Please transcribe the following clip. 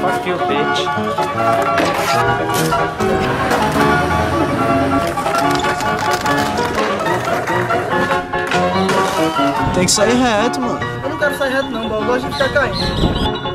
Fuck you, bitch. Tem que sair reto, mano. Eu não quero sair reto, não, Bob. Eu gosto de ficar caindo.